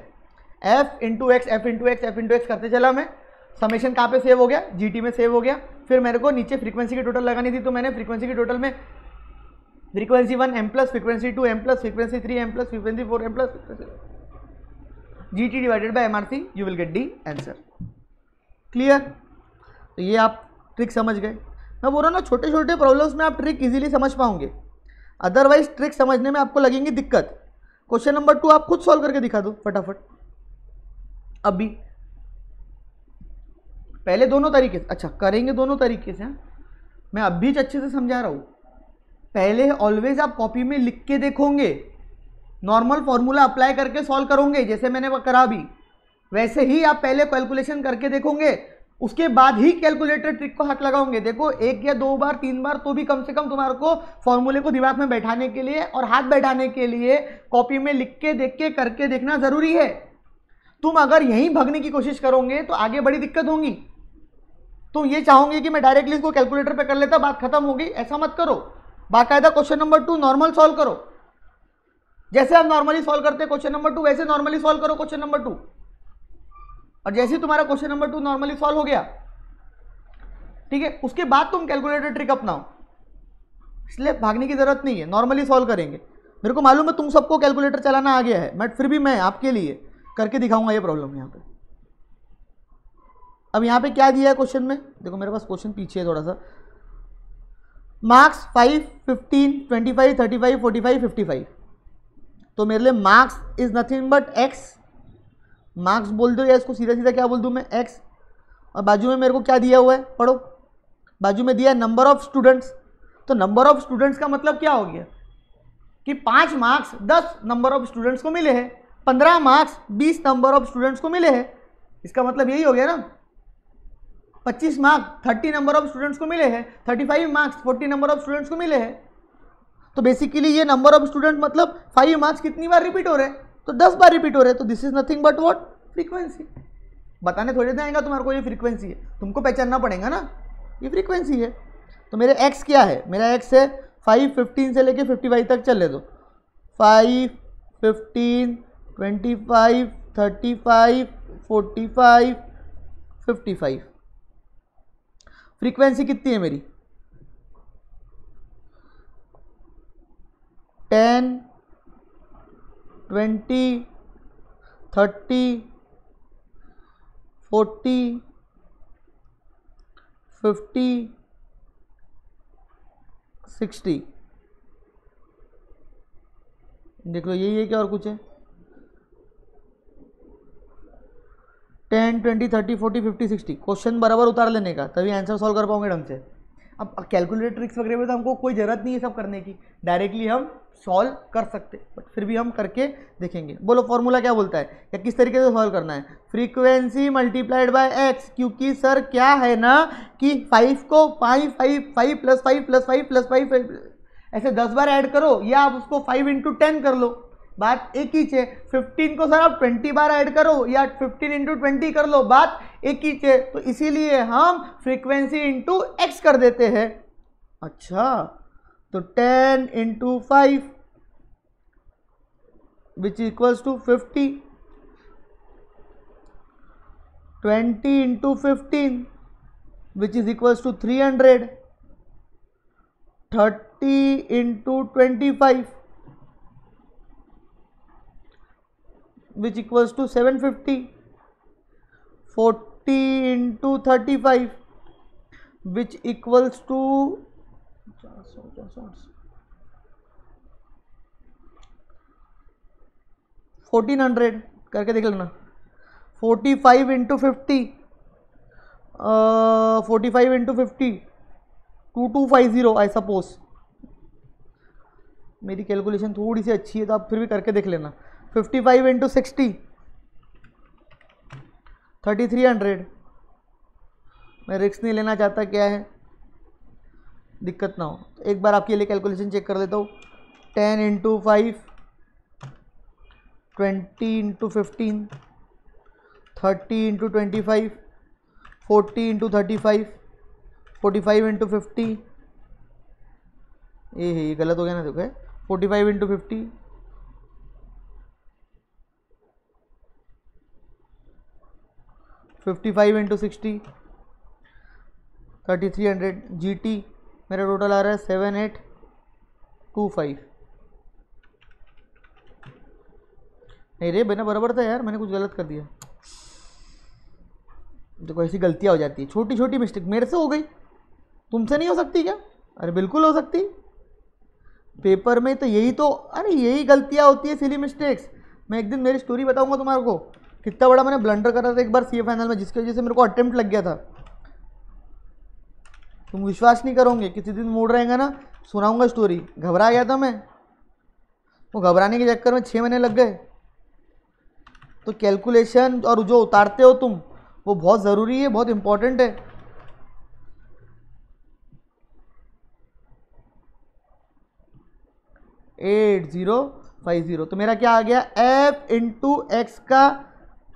F into x f into x f into x करते चला मैं। समेशन कहाँ पे सेव हो गया? जीटी में सेव हो गया। फिर मेरे को नीचे फ्रीक्वेंसी की टोटल लगानी थी तो मैंने फ्रीक्वेंसी की टोटल में frequency one m plus frequency two m plus frequency three m plus frequency four m plus G T divided by M R C you will get the answer clear तो ये आप ट्रिक समझ गए। मैं बोल रहा ना छोटे छोटे प्रॉब्लम्स में आप ट्रिक इजीली समझ पाओगे। अदरवाइज़ ट्रिक समझने में आपको लगेंगी दिक्कत। क्वेश्चन नंबर टू आप खुद सॉल्व करके दिखा दो, फटाफट। अभी। पहले दोनों तरीके से अच्छा करेंगे दोनों तरीके से हाँ? मैं अभी अच्छे से समझा रहा हूँ। पहले ऑलवेज आप कॉपी में लिख के देखोगे। नॉर्मल फॉर्मूला अप्लाई करके सॉल्व करोगे, जैसे मैंने करा अभी। वैसे ही आप पहले कैलकुलेशन करके देखोगे। उसके बाद ही कैलकुलेटर ट्रिक को हाथ लगाओगे। देखो, एक या दो बार, तीन बार तो भी कम से कम तुम्हारे को फॉर्मूले को दिमाग में बैठाने के लिए और हाथ बैठाने के लिए कॉपी में लिख के, देख के, करके देखना ज़रूरी है। तुम अगर यहीं भगने की कोशिश करोगे तो आगे बड़ी दिक्कत होगी। तुम ये चाहोगे कि मैं डायरेक्टली इसको कैलकुलेटर पर कर लेता, बात खत्म होगी ऐसा मत करो। बाकायदा question number two normal solve करो। जैसे हम नॉर्मली सॉल्व करते हैं क्वेश्चन नंबर टू वैसे नॉर्मली सॉल्व करो क्वेश्चन नंबर टू और जैसे ही तुम्हारा question number two normally solve हो गया, ठीक है? उसके बाद तुम कैलकुलेटर ट्रिक अपनाओ। इसलिए भागने की ज़रूरत नहीं है नॉर्मली सॉल्व करेंगे। मेरे को मालूम है तुम सबको कैलकुलेटर चलाना आ गया है बट फिर भी मैं आपके लिए करके दिखाऊँगा ये प्रॉब्लम यहाँ पे। अब यहाँ पे क्या दिया है क्वेश्चन में? देखो, मेरे पास क्वेश्चन पीछे है थोड़ा सा। Marks five fifteen twenty five thirty five forty five fifty five तो मेरे लिए marks is nothing but x marks बोल दो या इसको सीधा सीधा क्या बोल दूँ मैं? एक्स और बाजू में मेरे को क्या दिया हुआ है? पढ़ो। बाजू में दिया नंबर ऑफ़ स्टूडेंट्स तो नंबर ऑफ़ स्टूडेंट्स का मतलब क्या हो गया? कि पाँच मार्क्स दस नंबर ऑफ़ स्टूडेंट्स को मिले हैं। पंद्रह मार्क्स बीस नंबर ऑफ़ स्टूडेंट्स को मिले हैं। इसका मतलब यही हो गया ना? पच्चीस marks thirty number of students को मिले हैं। Thirty five marks forty number of students को मिले हैं। तो बेसिकली ये नंबर ऑफ़ स्टूडेंट मतलब फाइव मार्क्स कितनी बार रिपीट हो रहे हैं? तो दस बार रिपीट हो रहे तो this is nothing but what frequency बताने थोड़ी देर आएगा तुम्हारे को, ये फ्रीक्वेंसी है। तुमको पहचानना पड़ेगा ना? ये फ्रीक्वेंसी है। तो मेरे एक्स क्या है? मेरा एक्स है फाइव फिफ्टीन से लेके फिफ्टी फाइव तक चल चले दो। Five fifteen twenty five thirty five forty five fifty five frequency कितनी है मेरी? Ten twenty, thirty, forty, fifty, sixty. देख लो, यही है क्या और कुछ है? Ten, twenty, thirty, forty, fifty, sixty. Question बराबर उतार लेने का, तभी आंसर सॉल्व कर पाओगे ढंग से। अब कैलकुलेटर ट्रिक्स वगैरह में तो हमको कोई ज़रूरत नहीं है सब करने की। डायरेक्टली हम सॉल्व कर सकते बट फिर भी हम करके देखेंगे। बोलो फॉर्मूला क्या बोलता है? या किस तरीके से सॉल्व करना है? फ्रीक्वेंसी मल्टीप्लाइड बाय एक्स क्योंकि सर क्या है ना कि फाइव को five five five plus five plus five plus five ऐसे दस बार ऐड करो, या आप उसको फाइव इंटू टेन कर लो। बात एक ही है। फिफ्टीन को सर आप ट्वेंटी बार ऐड करो, या फिफ्टीन इंटू ट्वेंटी कर लो। बात एक ही है तो इसीलिए हम फ्रीक्वेंसी इंटू एक्स कर देते हैं। अच्छा तो ten into five which equals to fifty twenty into fifteen which is equals to three hundred thirty into twenty five which equals to 750 40 into 35 which equals to 1400 करके देख लेना। 45 into fifty forty five into fifty two two five zero I suppose मेरी कैलकुलेशन थोड़ी सी अच्छी है तो आप फिर भी करके देख लेना। Fifty five into sixty thirty three hundred. मैं रिक्स नहीं लेना चाहता, क्या है? दिक्कत ना हो। तो एक बार आपके लिए कैलकुलेशन चेक कर देता हूँ। Ten into five, twenty into fifteen, thirty into twenty five, forty into thirty five, forty five into fifty. ये ये गलत हो गया ना, देखो forty five into fifty fifty five into sixty thirty three hundred G T मेरा टोटल आ रहा है सेवन एट टू फाइव नहीं रे, बिना बराबर था यार, मैंने कुछ गलत कर दिया। देखो, ऐसी गलतियाँ हो जाती है। छोटी छोटी मिस्टेक मेरे से हो गई। तुमसे नहीं हो सकती क्या? अरे, बिल्कुल हो सकती। पेपर में तो यही तो अरे, यही गलतियाँ होती है सिली मिस्टेक्स मैं एक दिन मेरी स्टोरी बताऊँगा तुम्हारे को। कितना बड़ा मैंने ब्लंडर करा था एक बार सी फाइनल में, जिसकी वजह से मेरे को अटेम्प्ट लग गया था। तुम विश्वास नहीं करोगे, किसी दिन मूड रहेगा ना, सुनाऊँगा स्टोरी घबरा गया था मैं। वो घबराने के चक्कर में छः महीने लग गए। तो कैलकुलेशन और जो उतारते हो तुम, वो बहुत ज़रूरी है, बहुत इंपॉर्टेंट है। एट ज़ीरो फाइव ज़ीरो तो मेरा क्या आ गया? एफ़ इंटू एक्स का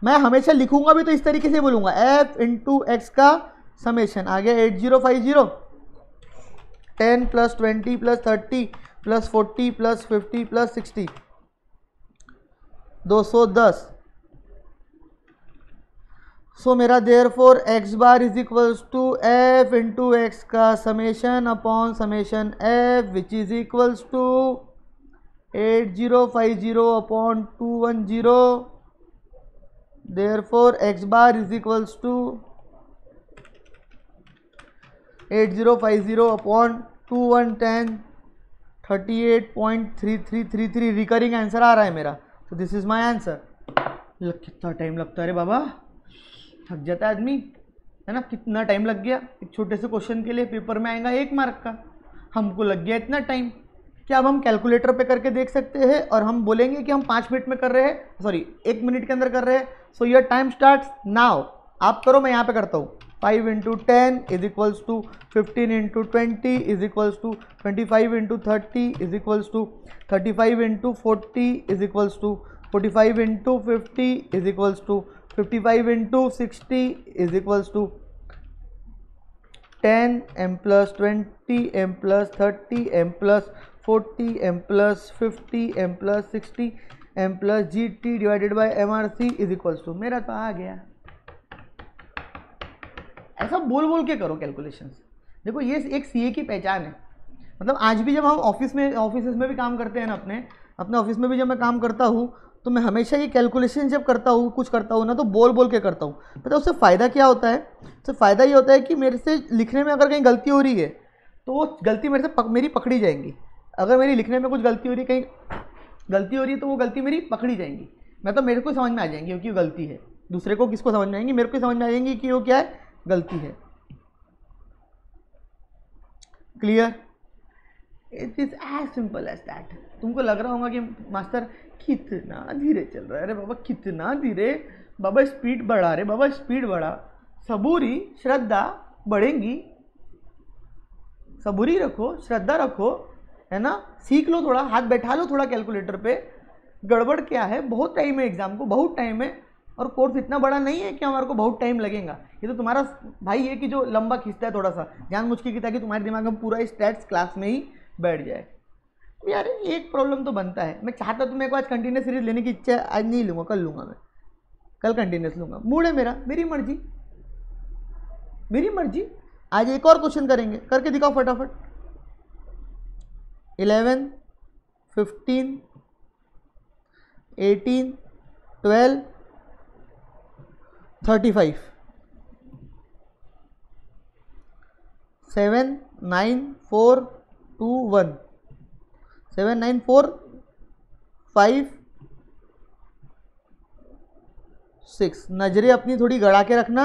मैं हमेशा लिखूँगा भी तो इस तरीके से बोलूँगा। एफ़ इंटू एक्स का समेशन आ गया eight zero five zero ten plus twenty plus thirty plus forty plus fifty plus sixty दो सौ दस सो मेरा therefore x bar is equals to f into x का summation upon summation f which is equals to eight zero five zero upon two one zero therefore, x bar is equals to 8050 upon two one ten thirty eight point three three three three recurring answer आ रहा है मेरा। तो दिस इज़ माई आंसर कितना टाइम लगता है अरे बाबा? थक जाता है आदमी। है ना? कितना टाइम लग गया? एक छोटे से क्वेश्चन के लिए पेपर में आएगा एक मार्क का। हमको लग गया इतना टाइम क्या अब हम कैलकुलेटर पे करके देख सकते हैं? और हम बोलेंगे कि हम पाँच मिनट में कर रहे हैं। सॉरी एक मिनट के अंदर कर रहे हैं। So your time start now आप करो, मैं यहाँ पे करता हूँ। Five into ten is equals to fifteen into twenty is equals to twenty five into thirty is equals to thirty five into forty is equals to forty five into fifty is equals to fifty five into sixty is equals to ten m plus twenty m plus thirty m plus forty m plus fifty m plus sixty m plus G T divided by M R C is equals to मेरा तो आ गया। ऐसा बोल बोल के करो कैलकुलेशन देखो ये एक सी ए की पहचान है। मतलब आज भी जब हम ऑफ़िस में ऑफ़िस में भी काम करते हैं ना अपने अपने ऑफ़िस में भी जब मैं काम करता हूँ तो मैं हमेशा ये कैलकुलेशन जब करता हूँ कुछ करता हूँ ना तो बोल बोल के करता हूँ। पता उससे फ़ायदा क्या होता है? उससे फ़ायदा ये होता है कि मेरे से लिखने में अगर कहीं गलती हो रही है तो वो गलती मेरे से पक, मेरी पकड़ी जाएँगी। अगर मेरी लिखने में कुछ गलती हो रही कहीं गलती हो रही है तो वो गलती मेरी पकड़ी जाएँगी। मैं तो मेरे को समझ में आ जाएँगी क्योंकि गलती है। दूसरे को किसको समझ में आएँगी? मेरे को समझ में आ जाएँगी कि वो क्या है? गलती है। Clear it is as simple as that तुमको लग रहा होगा कि मास्टर कितना धीरे चल रहा है। अरे बाबा, कितना धीरे। बाबा स्पीड बढ़ा रे। बाबा स्पीड बढ़ा। सबूरी, श्रद्धा बढ़ेंगी। सबूरी रखो, श्रद्धा रखो। है ना? सीख लो थोड़ा, हाथ बैठा लो थोड़ा कैलकुलेटर पे। गड़बड़ क्या है? बहुत टाइम है एग्ज़ाम को, बहुत टाइम है। और कोर्स इतना बड़ा नहीं है कि हमारे को बहुत टाइम लगेगा। ये तो तुम्हारा भाई है कि जो लंबा खींचता है थोड़ा सा। जान मुझ की ताकि तुम्हारे दिमाग में पूरा स्टैट्स क्लास में ही बैठ जाए। तो यार एक प्रॉब्लम तो बनता है। मैं चाहता तो मेरे को आज कंटिन्यूस सीरीज़ लेने की इच्छा आज नहीं लूँगा, कल लूँगा मैं। कल कंटिन्यूस लूँगा। मूड है मेरा? मेरी मर्ज़ी। मेरी मर्ज़ी। आज एक और क्वेश्चन करेंगे। करके दिखाओ फटाफट। Eleven, fifteen, eighteen, twelve, thirty five. Seven, nine, four, two, one. Seven, nine, four, five, six. नज़रें अपनी थोड़ी गड़ा के रखना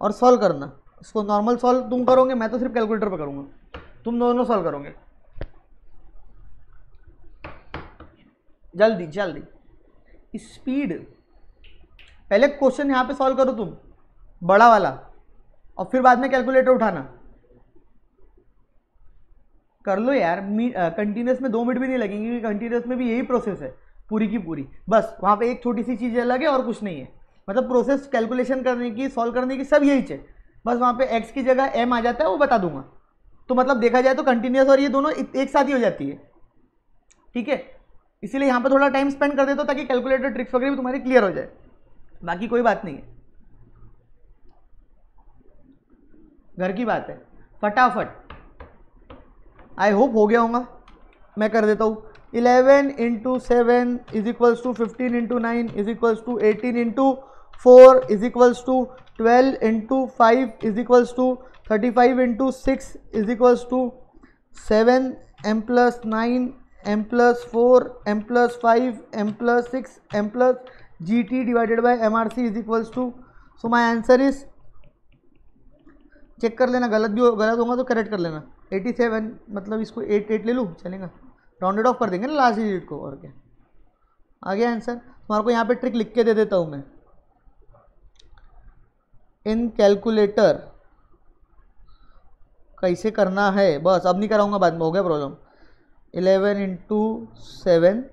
और सॉल्व करना। इसको नॉर्मल सॉल्व तुम करोगे, मैं तो सिर्फ़ कैलकुलेटर पर करूँगा। तुम दोनों सॉल्व करोगे। जल्दी जल्दी। स्पीड। पहले क्वेश्चन यहाँ पे सॉल्व करो तुम, बड़ा वाला, और फिर बाद में कैलकुलेटर उठाना। कर लो यार कंटिन्यूस में दो मिनट भी नहीं लगेंगे, क्योंकि कंटिन्यूस में भी यही प्रोसेस है, पूरी की पूरी। बस, वहाँ पे एक छोटी सी चीज़ अलग है और कुछ नहीं है। मतलब प्रोसेस कैलकुलेशन करने की सॉल्व करने की सब यही है। बस वहाँ पे एक्स की जगह एम आ जाता है, वो बता दूँगा। तो मतलब देखा जाए तो कंटिन्यूस और ये दोनों एक साथ ही हो जाती है। ठीक है? इसीलिए यहाँ पर थोड़ा टाइम स्पेंड कर देते हो ताकि कैलकुलेटर ट्रिक्स वगैरह भी तुम्हारी क्लियर हो जाए। बाकी कोई बात नहीं है। घर की बात है। फटाफट। आई होप हो गया होगा। मैं कर देता हूँ। Eleven into seven is equals to fifteen into nine is equals to eighteen into four is equals to twelve into five is equals to thirty five into six is equals to seven m plus nine m plus 4 m plus 5 m plus 6 m plus gt divided by mrc is equals to, so my answer is check कर लेना, गलत भी हो, गलत होगा तो करेक्ट कर लेना। 87 मतलब इसको 8 8 ले लूँ, चलेगा। राउंडेड ऑफ़ कर देंगे ना लास्ट डिजिट को, और क्या? आ गया आंसर तुम्हारे को यहाँ पे ट्रिक लिख के दे देता हूँ मैं। इन कैलकुलेटर कैसे करना है? बस, अब नहीं कराऊँगा बाद में, हो गया problem 11 into 7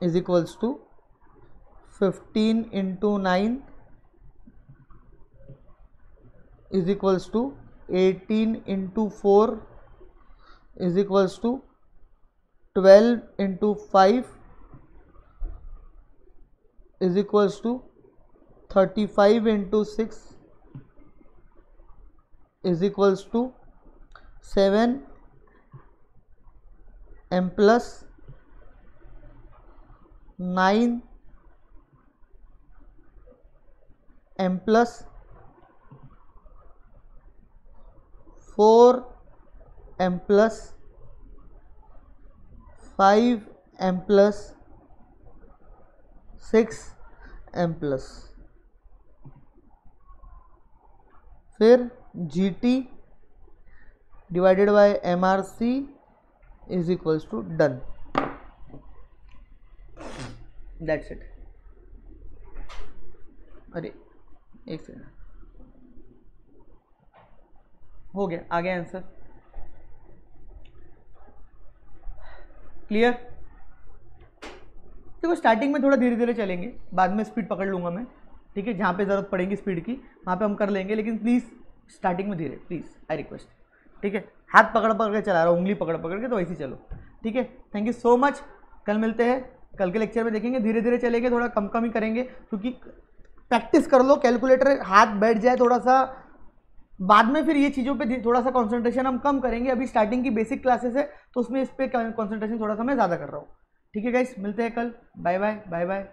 is equals to 15 into 9 is equals to 18 into 4 is equals to 12 into 5 is equals to 35 into 6 is equals to 7 m plus nine m plus four m plus five m plus six m plus. फिर g t divided by m r c is equals to done that's it अरे, एक सेकेंड हो गया, आ गया आंसर क्लियर देखो स्टार्टिंग में थोड़ा धीरे धीरे चलेंगे. बाद में स्पीड पकड़ लूँगा मैं. ठीक है, जहाँ पे ज़रूरत पड़ेगी स्पीड की, वहाँ पे हम कर लेंगे, लेकिन प्लीज़ स्टार्टिंग में धीरे प्लीज़ आई रिक्वेस्ट ठीक है? हाथ पकड़ पकड़ के चला रहा हूँ, उंगली पकड़ पकड़ के तो ऐसे चलो। ठीक है? थैंक यू सो मच कल मिलते हैं। कल के लेक्चर में देखेंगे। धीरे धीरे चलेंगे, थोड़ा कम कम ही करेंगे, क्योंकि प्रैक्टिस कर लो कैलकुलेटर हाथ बैठ जाए थोड़ा सा बाद में फिर ये चीज़ों पे थोड़ा सा कंसंट्रेशन हम कम करेंगे। अभी स्टार्टिंग की बेसिक क्लासेस है तो उसमें इस पर कंसंट्रेशन थोड़ा सा मैं ज़्यादा कर रहा हूँ। ठीक है गाइस मिलते हैं कल। Bye bye bye bye